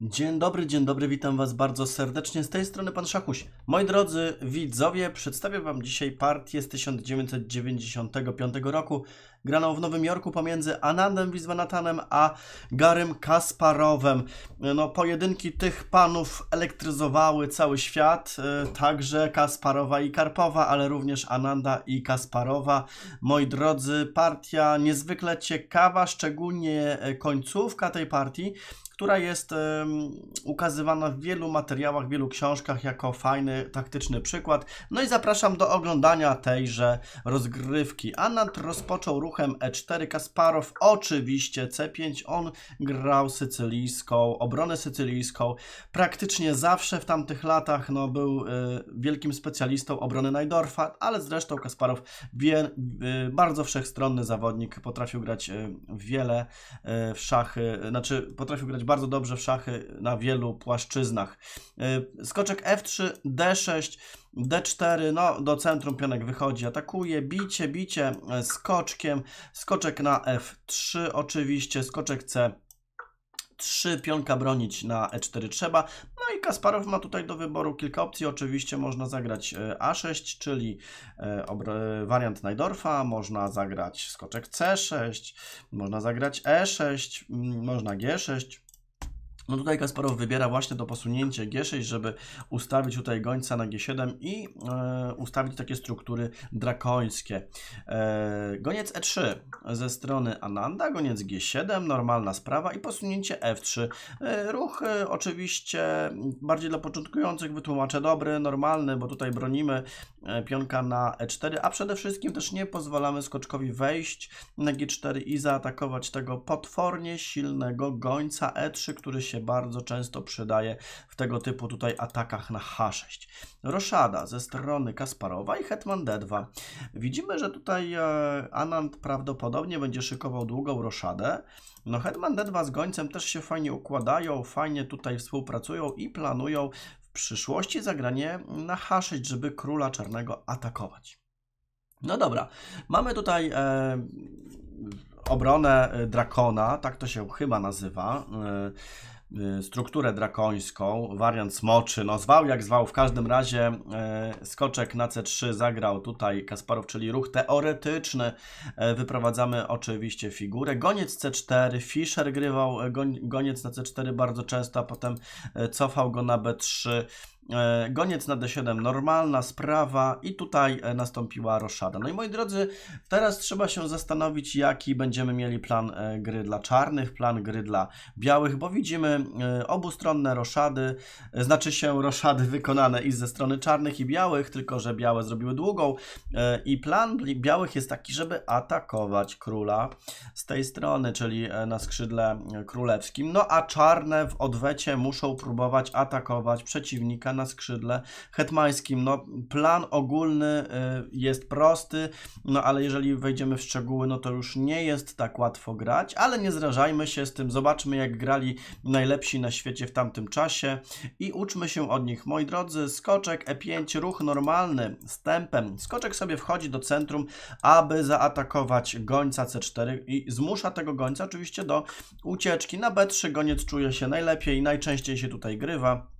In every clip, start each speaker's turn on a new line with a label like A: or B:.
A: Dzień dobry, dzień dobry, witam Was bardzo serdecznie. Z tej strony Pan Szachuś. Moi drodzy widzowie, przedstawię Wam dzisiaj partię z 1995 roku, graną w Nowym Jorku pomiędzy Anandem Wiswanatanem a Garym Kasparowem. No, pojedynki tych panów elektryzowały cały świat, e, także Kasparowa i Karpowa, ale również Ananda i Kasparowa. Moi drodzy, partia niezwykle ciekawa, szczególnie e, końcówka tej partii, która jest um, ukazywana w wielu materiałach, w wielu książkach jako fajny, taktyczny przykład. No i zapraszam do oglądania tejże rozgrywki. Anand rozpoczął ruchem E4, Kasparow oczywiście C5, on grał sycylijską, obronę sycylijską. Praktycznie zawsze w tamtych latach no, był y, wielkim specjalistą obrony Najdorfa, ale zresztą Kasparow wie, y, bardzo wszechstronny zawodnik, potrafił grać y, wiele w szachy, znaczy potrafił grać bardzo dobrze w szachy na wielu płaszczyznach. Y, skoczek F3, D6, D4, no do centrum pionek wychodzi, atakuje, bicie, bicie skoczkiem, skoczek na F3 oczywiście, skoczek C 3 pionka bronić na E4 trzeba. No i Kasparow ma tutaj do wyboru kilka opcji. Oczywiście można zagrać e, A6, czyli e, wariant Najdorfa, można zagrać skoczek C6, można zagrać E6, można G6. No tutaj Kasparow wybiera właśnie to posunięcie G6, żeby ustawić tutaj gońca na G7 i e, ustawić takie struktury drakońskie. E, goniec E3 ze strony Ananda, goniec G7, normalna sprawa i posunięcie F3. E, ruch e, oczywiście bardziej dla początkujących wytłumaczę dobry, normalny, bo tutaj bronimy e, pionka na E4, a przede wszystkim też nie pozwalamy skoczkowi wejść na G4 i zaatakować tego potwornie silnego gońca E3, który się się bardzo często przydaje w tego typu tutaj atakach na H6. Roszada ze strony Kasparowa i Hetman D2. Widzimy, że tutaj e, Anand prawdopodobnie będzie szykował długą roszadę. No Hetman D2 z gońcem też się fajnie układają, fajnie tutaj współpracują i planują w przyszłości zagranie na H6, żeby króla czarnego atakować. No dobra, mamy tutaj e, obronę e, Drakona, tak to się chyba nazywa. E, strukturę drakońską, wariant smoczy, no zwał jak zwał, w każdym razie e, skoczek na C3 zagrał tutaj Kasparow, czyli ruch teoretyczny, e, wyprowadzamy oczywiście figurę, goniec C4, Fischer grywał goniec na C4 bardzo często, a potem cofał go na B3, E, goniec na D7, normalna sprawa i tutaj e, nastąpiła roszada. No i moi drodzy, teraz trzeba się zastanowić, jaki będziemy mieli plan e, gry dla czarnych, plan gry dla białych, bo widzimy obustronne roszady, znaczy się roszady wykonane i ze strony czarnych i białych, tylko że białe zrobiły długą i plan białych jest taki, żeby atakować króla z tej strony, czyli na skrzydle królewskim, no a czarne w odwecie muszą próbować atakować przeciwnika na skrzydle hetmańskim. No, plan ogólny y, jest prosty, no ale jeżeli wejdziemy w szczegóły, no to już nie jest tak łatwo grać, ale nie zrażajmy się z tym. Zobaczmy, jak grali najlepsi na świecie w tamtym czasie i uczmy się od nich. Moi drodzy, skoczek E5, ruch normalny, z tempem. Skoczek sobie wchodzi do centrum, aby zaatakować gońca C4 i zmusza tego gońca oczywiście do ucieczki. Na B3 goniec czuje się najlepiej, najczęściej się tutaj grywa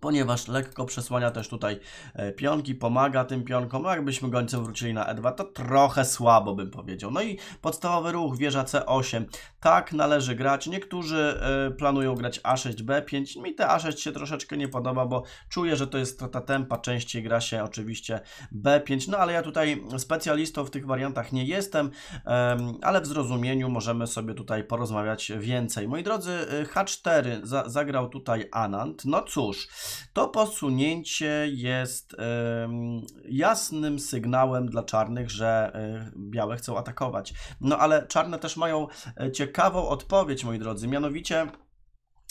A: ponieważ lekko przesłania też tutaj e, pionki, pomaga tym pionkom. No jakbyśmy gońcem wrócili na E2, to trochę słabo bym powiedział. No i podstawowy ruch, wieża C8. Tak należy grać. Niektórzy y, planują grać A6, B5. Mi te A6 się troszeczkę nie podoba, bo czuję, że to jest strata tempa. Częściej gra się oczywiście B5. No ale ja tutaj specjalistą w tych wariantach nie jestem, ale w zrozumieniu możemy sobie tutaj porozmawiać więcej. Moi drodzy, e, H4 za, zagrał tutaj Anand. No cóż, to posunięcie jest jasnym sygnałem dla czarnych, że e, białe chcą atakować. No ale czarne też mają e, ciekawą odpowiedź, moi drodzy, mianowicie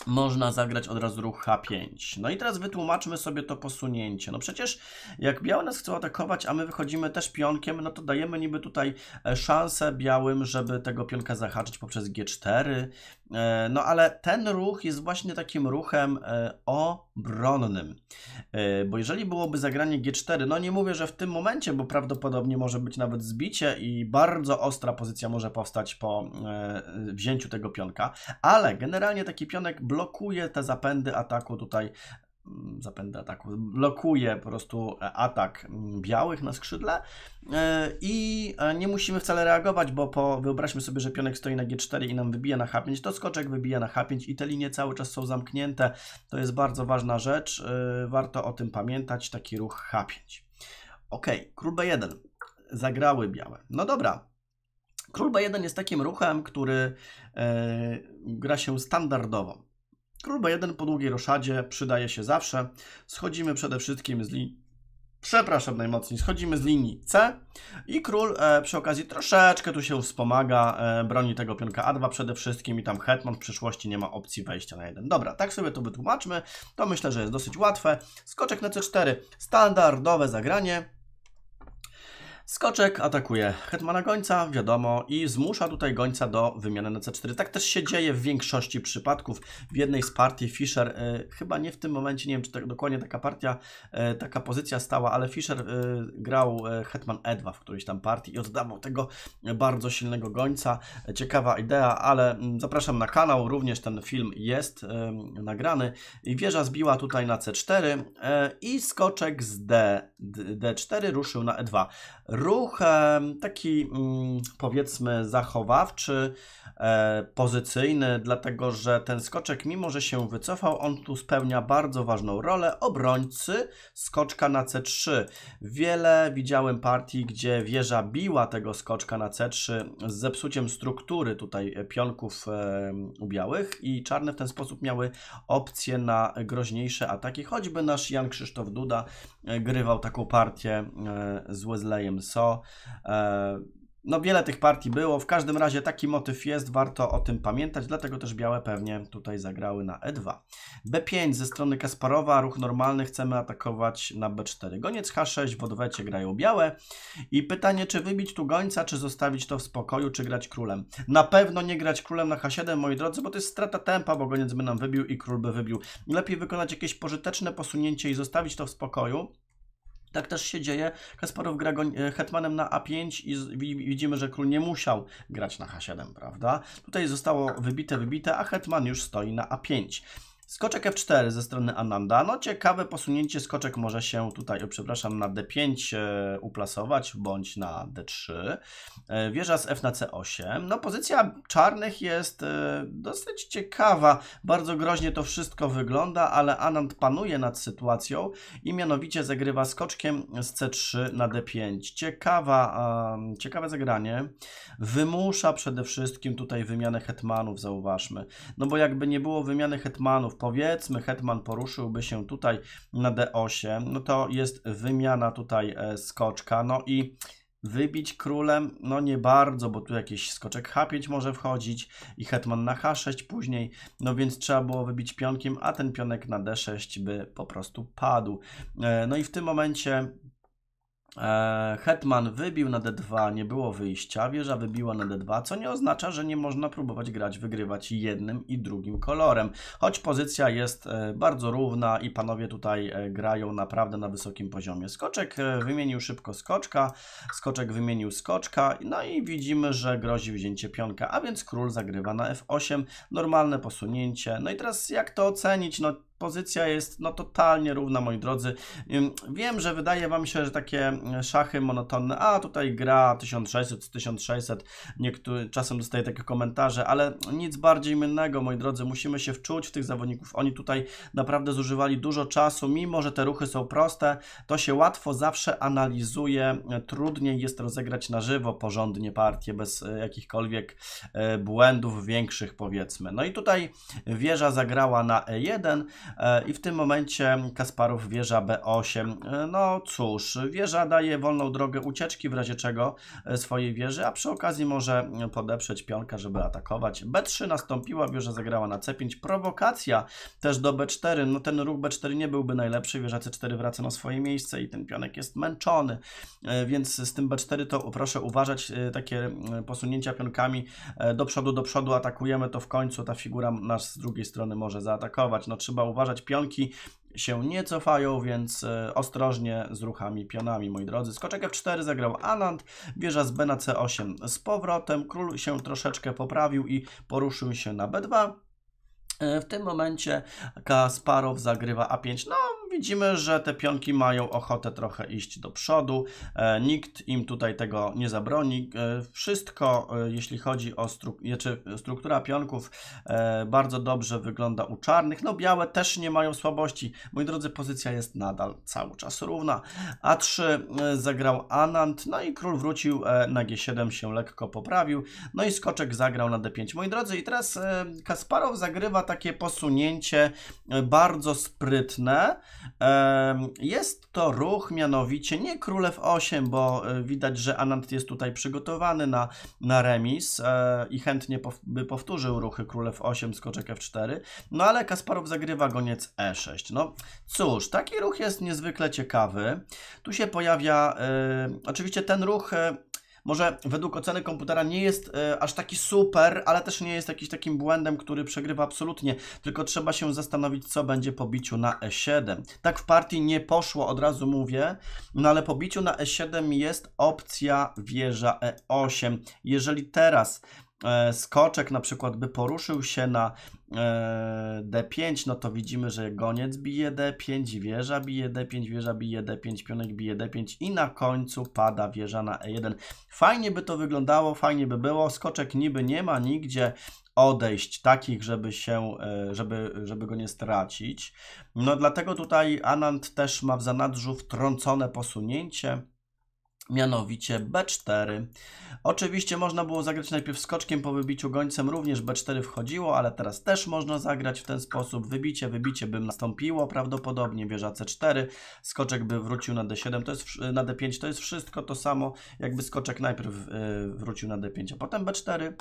A: można zagrać od razu ruch H5. No i teraz wytłumaczmy sobie to posunięcie. No przecież jak białe nas chcą atakować, a my wychodzimy też pionkiem, no to dajemy niby tutaj e, szansę białym, żeby tego pionka zahaczyć poprzez G4, E, no ale ten ruch jest właśnie takim ruchem e, obronnym. E, bo jeżeli byłoby zagranie G4, no nie mówię, że w tym momencie, bo prawdopodobnie może być nawet zbicie i bardzo ostra pozycja może powstać po wzięciu tego pionka, ale generalnie taki pionek blokuje te zapędy ataku tutaj Mm, zapędy ataku, blokuje po prostu atak białych na skrzydle e, i e, nie musimy wcale reagować, bo po, wyobraźmy sobie, że pionek stoi na G4 i nam wybija na H5, to skoczek wybija na H5 i te linie cały czas są zamknięte. To jest bardzo ważna rzecz, e, warto o tym pamiętać, taki ruch H5. Ok, król B1, zagrały białe. No dobra, Król B1 jest takim ruchem, który e, gra się standardowo. Król B1 po długiej roszadzie przydaje się zawsze. Schodzimy przede wszystkim z linii. Przepraszam najmocniej, schodzimy z linii C i król e, przy okazji troszeczkę tu się wspomaga, e, broni tego pionka A2 przede wszystkim i tam hetman w przyszłości nie ma opcji wejścia na jeden. Dobra, tak sobie to wytłumaczmy, to myślę, że jest dosyć łatwe. Skoczek na C4, standardowe zagranie, Skoczek atakuje hetmana gońca, wiadomo, i zmusza tutaj gońca do wymiany na c4. Tak też się dzieje w większości przypadków. W jednej z partii Fischer, y, chyba nie w tym momencie, nie wiem czy tak, dokładnie taka partia, y, taka pozycja stała, ale Fischer y, grał hetman e2 w którejś tam partii i oddawał tego bardzo silnego gońca. Ciekawa idea, ale mm, zapraszam na kanał, również ten film jest nagrany. I wieża zbiła tutaj na c4 i skoczek z D, D4 ruszył na e2 ruch taki mm, powiedzmy zachowawczy, e, pozycyjny, dlatego że ten skoczek, mimo że się wycofał, on tu spełnia bardzo ważną rolę obrońcy skoczka na C3. Wiele widziałem partii, gdzie wieża biła tego skoczka na C3 z zepsuciem struktury tutaj pionków u białych i czarne w ten sposób miały opcję na groźniejsze ataki, choćby nasz Jan Krzysztof Duda e, grywał taką partię e, z Wesleyem So. No wiele tych partii było, w każdym razie taki motyw jest, warto o tym pamiętać, dlatego też białe pewnie tutaj zagrały na E2. B5 ze strony Kasparowa, ruch normalny, chcemy atakować na B4. Goniec H6, w odwecie grają białe i pytanie, czy wybić tu gońca, czy zostawić to w spokoju, czy grać królem. Na pewno nie grać królem na H7, moi drodzy, bo to jest strata tempa, bo goniec by nam wybił i król by wybił. Lepiej wykonać jakieś pożyteczne posunięcie i zostawić to w spokoju, tak też się dzieje. Kasparow gra e, hetmanem na A5 i widzimy, że król nie musiał grać na H7, prawda? Tutaj zostało wybite, wybite, a hetman już stoi na A5. Skoczek F4 ze strony Ananda. No ciekawe posunięcie. Skoczek może się tutaj, przepraszam, na D5 e, uplasować, bądź na D3. E, wieża z F na C8. No pozycja czarnych jest e, dosyć ciekawa. Bardzo groźnie to wszystko wygląda, ale Anand panuje nad sytuacją i mianowicie zagrywa skoczkiem z C3 na D5. Ciekawa, ciekawe zagranie. Wymusza przede wszystkim tutaj wymianę hetmanów, zauważmy. No bo jakby nie było wymiany hetmanów, powiedzmy hetman poruszyłby się tutaj na d8, no to jest wymiana tutaj e, skoczka, no i wybić królem, no nie bardzo, bo tu jakiś skoczek h5 może wchodzić i hetman na h6 później, no więc trzeba było wybić pionkiem, a ten pionek na d6 by po prostu padł. E, no i w tym momencie hetman wybił na d2, nie było wyjścia, wieża wybiła na d2, co nie oznacza, że nie można próbować grać, wygrywać jednym i drugim kolorem. Choć pozycja jest e, bardzo równa i panowie tutaj e, grają naprawdę na wysokim poziomie. Skoczek wymienił szybko skoczka, skoczek wymienił skoczka, no i widzimy, że grozi wzięcie pionka, a więc król zagrywa na f8, normalne posunięcie. No i teraz jak to ocenić? No pozycja jest no totalnie równa, moi drodzy. Wiem, że wydaje Wam się, że takie e, szachy monotonne, a tutaj gra 1600 1600, niektórzy czasem dostaję takie komentarze, ale nic bardziej mylnego, moi drodzy. Musimy się wczuć w tych zawodników. Oni tutaj naprawdę zużywali dużo czasu, mimo że te ruchy są proste, to się łatwo zawsze analizuje. Trudniej jest rozegrać na żywo porządnie partię, bez e, jakichkolwiek e, błędów większych, powiedzmy. No i tutaj wieża zagrała na E1, e, i w tym momencie Kasparów wieża B8. E, no cóż, wieża daje wolną drogę ucieczki w razie czego e, swojej wieży, a przy okazji może podeprzeć pionka, żeby atakować. B3 nastąpiła, wieża zagrała na C5, prowokacja też do B4, no ten ruch B4 nie byłby najlepszy, wieża C4 wraca na swoje miejsce i ten pionek jest męczony, więc z tym B4 to proszę uważać, takie posunięcia pionkami do przodu, do przodu atakujemy, to w końcu ta figura nas z drugiej strony może zaatakować. No trzeba uważać, pionki się nie cofają, więc e, ostrożnie z ruchami pionami, moi drodzy. Skoczek F4 zagrał Anand, wieża z B na C8 z powrotem, król się troszeczkę poprawił i poruszył się na B2. E, w tym momencie Kasparow zagrywa A5. No, widzimy, że te pionki mają ochotę trochę iść do przodu. E, nikt im tutaj tego nie zabroni. E, wszystko, jeśli chodzi o stru znaczy, struktura pionków, bardzo dobrze wygląda u czarnych. No, białe też nie mają słabości. Moi drodzy, pozycja jest nadal cały czas równa. A3 zagrał Anand, no i król wrócił na G7, się lekko poprawił. No i skoczek zagrał na D5. Moi drodzy, i teraz Kasparow zagrywa takie posunięcie e, bardzo sprytne. Jest to ruch mianowicie nie królew 8, bo e, widać, że Anand jest tutaj przygotowany na, na remis e, i chętnie by powtórzył ruchy królew 8, skoczek F4. No ale Kasparow zagrywa goniec E6. No cóż, taki ruch jest niezwykle ciekawy. Tu się pojawia, oczywiście ten ruch może według oceny komputera nie jest e, aż taki super, ale też nie jest jakiś takim błędem, który przegrywa absolutnie, tylko trzeba się zastanowić, co będzie po biciu na E7. Tak w partii nie poszło, od razu mówię, no ale po biciu na E7 jest opcja wieża E8. Jeżeli teraz skoczek na przykład by poruszył się na e, D5, no to widzimy, że goniec bije D5, wieża bije D5, wieża bije D5, pionek bije D5 i na końcu pada wieża na E1. Fajnie by to wyglądało, fajnie by było, skoczek niby nie ma nigdzie odejść takich, żeby się, e, żeby, żeby go nie stracić. No dlatego tutaj Anand też ma w zanadrzu wtrącone posunięcie, mianowicie B4. Oczywiście można było zagrać najpierw skoczkiem po wybiciu gońcem, również B4 wchodziło, ale teraz też można zagrać w ten sposób. Wybicie, wybicie by nastąpiło prawdopodobnie, wieża C4, skoczek by wrócił na D7, to jest na D5, to jest wszystko to samo, jakby skoczek najpierw yy, wrócił na D5, a potem B4.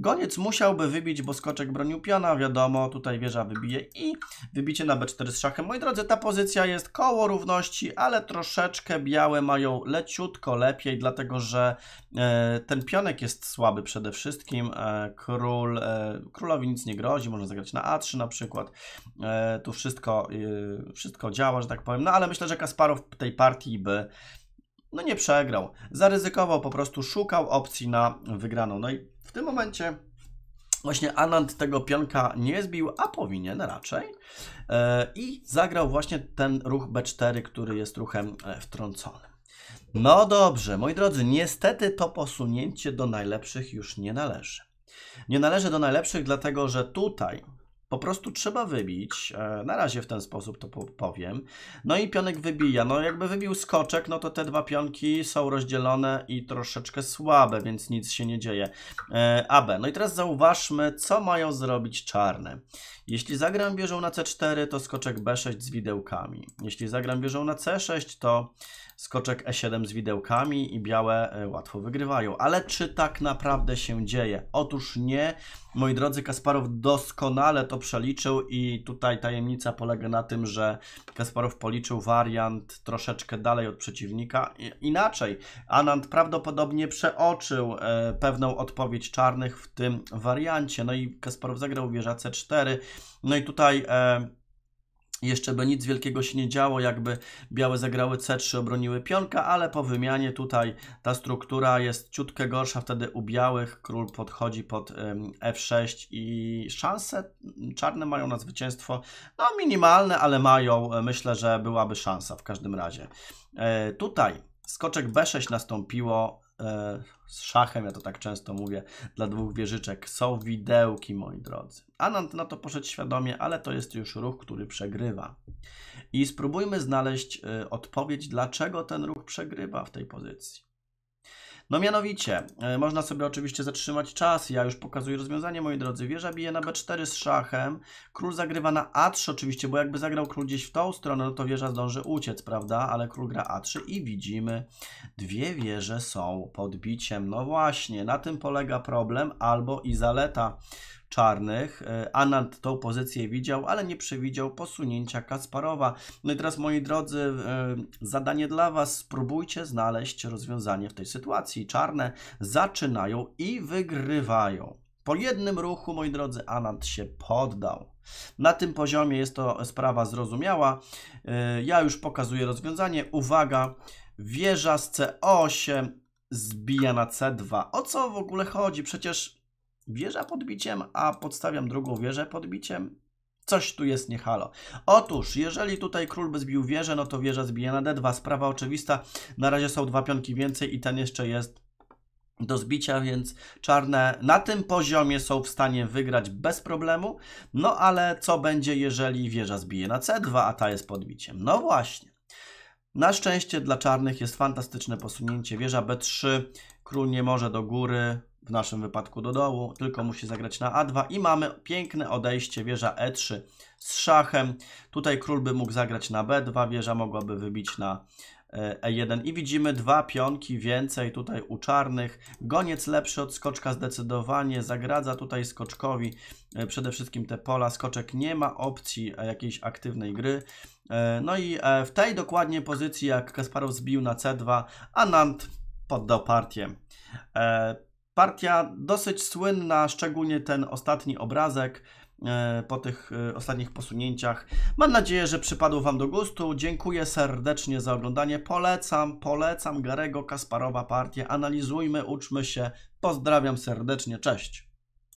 A: Goniec musiałby wybić, bo skoczek bronił piona, wiadomo, tutaj wieża wybije i wybicie na b4 z szachem. Moi drodzy, ta pozycja jest koło równości, ale troszeczkę białe mają leciutko lepiej, dlatego że e, ten pionek jest słaby przede wszystkim. E, król, e, królowi nic nie grozi, można zagrać na a3 na przykład. E, tu wszystko, e, wszystko działa, że tak powiem, no ale myślę, że Kasparow tej partii by no nie przegrał. Zaryzykował, po prostu szukał opcji na wygraną. No i w tym momencie właśnie Anand tego pionka nie zbił, a powinien raczej. E, I zagrał właśnie ten ruch B4, który jest ruchem e, wtrąconym. No dobrze, moi drodzy, niestety to posunięcie do najlepszych już nie należy. Nie należy do najlepszych, dlatego że tutaj po prostu trzeba wybić. E, na razie w ten sposób to powiem. No i pionek wybija. No jakby wybił skoczek, no to te dwa pionki są rozdzielone i troszeczkę słabe, więc nic się nie dzieje. E, AB. No i teraz zauważmy, co mają zrobić czarne. Jeśli zagram wieżą na C4, to skoczek B6 z widełkami. Jeśli zagram wieżą na C6, to skoczek E7 z widełkami i białe e, łatwo wygrywają. Ale czy tak naprawdę się dzieje? Otóż nie. Moi drodzy, Kasparow doskonale to przeliczył i tutaj tajemnica polega na tym, że Kasparow policzył wariant troszeczkę dalej od przeciwnika. Inaczej, Anand prawdopodobnie przeoczył e, pewną odpowiedź czarnych w tym wariancie. No i Kasparow zagrał wieża C4. No i tutaj e, jeszcze by nic wielkiego się nie działo, jakby białe zagrały C3, obroniły pionka, ale po wymianie tutaj ta struktura jest ciutkę gorsza, wtedy u białych król podchodzi pod F6 i szanse czarne mają na zwycięstwo, no minimalne, ale mają, myślę, że byłaby szansa w każdym razie. E, tutaj skoczek B6 nastąpiło, E, z szachem, ja to tak często mówię, dla dwóch wieżyczek. Są widełki, moi drodzy. Anand na to poszedł świadomie, ale to jest już ruch, który przegrywa. I spróbujmy znaleźć e, odpowiedź, dlaczego ten ruch przegrywa w tej pozycji. No mianowicie, e, można sobie oczywiście zatrzymać czas, ja już pokazuję rozwiązanie, moi drodzy. Wieża bije na b4 z szachem, król zagrywa na a3 oczywiście, bo jakby zagrał król gdzieś w tą stronę, no to wieża zdąży uciec, prawda? Ale król gra a3 i widzimy, dwie wieże są podbiciem. No właśnie, na tym polega problem albo i zaleta czarnych. E, Anand tą pozycję widział, ale nie przewidział posunięcia Kasparowa. No i teraz, moi drodzy, e, zadanie dla Was. Spróbujcie znaleźć rozwiązanie w tej sytuacji. Czarne zaczynają i wygrywają. Po jednym ruchu, moi drodzy, Anand się poddał. Na tym poziomie jest to sprawa zrozumiała. E, ja już pokazuję rozwiązanie. Uwaga, wieża z C8 zbija na C2. O co w ogóle chodzi? Przecież wieża podbiciem, a podstawiam drugą wieżę podbiciem. Coś tu jest nie halo. Otóż, jeżeli tutaj król by zbił wieżę, no to wieża zbije na d2. Sprawa oczywista. Na razie są dwa pionki więcej i ten jeszcze jest do zbicia, więc czarne na tym poziomie są w stanie wygrać bez problemu. No ale co będzie, jeżeli wieża zbije na c2, a ta jest podbiciem? No właśnie. Na szczęście dla czarnych jest fantastyczne posunięcie. Wieża b3, król nie może do góry, w naszym wypadku do dołu, tylko musi zagrać na A2 i mamy piękne odejście wieża E3 z szachem. Tutaj król by mógł zagrać na B2, wieża mogłaby wybić na E1 i widzimy dwa pionki więcej tutaj u czarnych. Goniec lepszy od skoczka zdecydowanie, zagradza tutaj skoczkowi e, przede wszystkim te pola. Skoczek nie ma opcji e, jakiejś aktywnej gry. No i w tej dokładnie pozycji jak Kasparow zbił na C2, Anand poddał partię. Partia dosyć słynna, szczególnie ten ostatni obrazek e, po tych e, ostatnich posunięciach. Mam nadzieję, że przypadł Wam do gustu. Dziękuję serdecznie za oglądanie. Polecam, polecam Garego Kasparowa partię. Analizujmy, uczmy się. Pozdrawiam serdecznie, cześć.